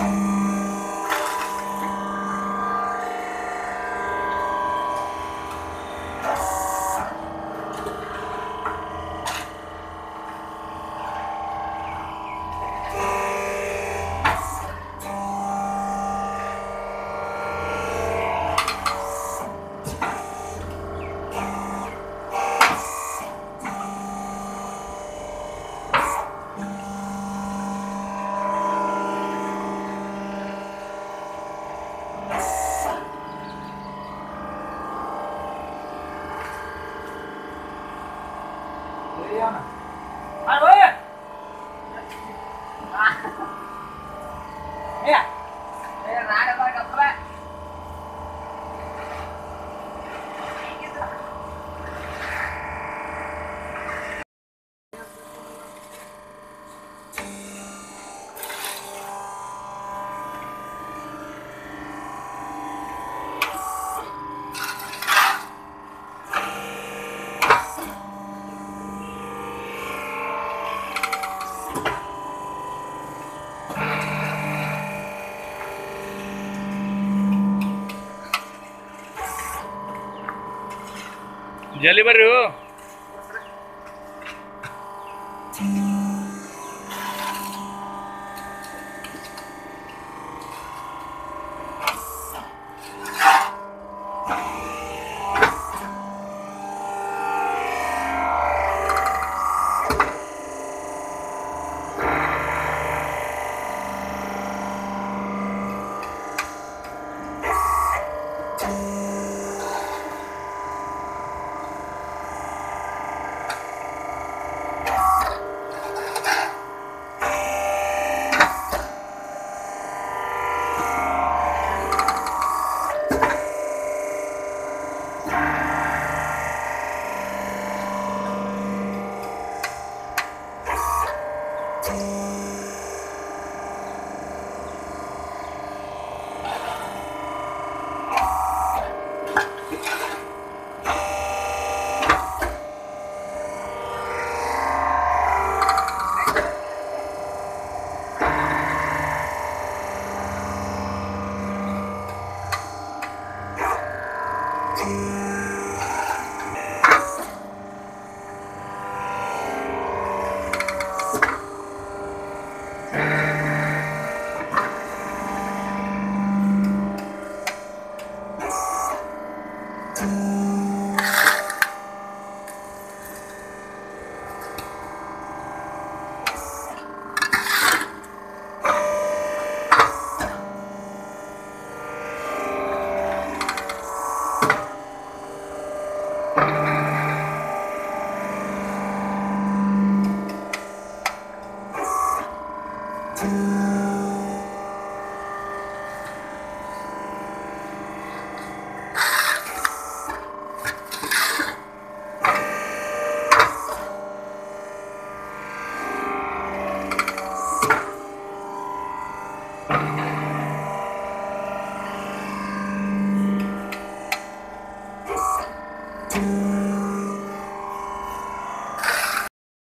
Bye. Mira, mira, nada para acá, ಜಲ್ದಿ ಬರ್ರಿ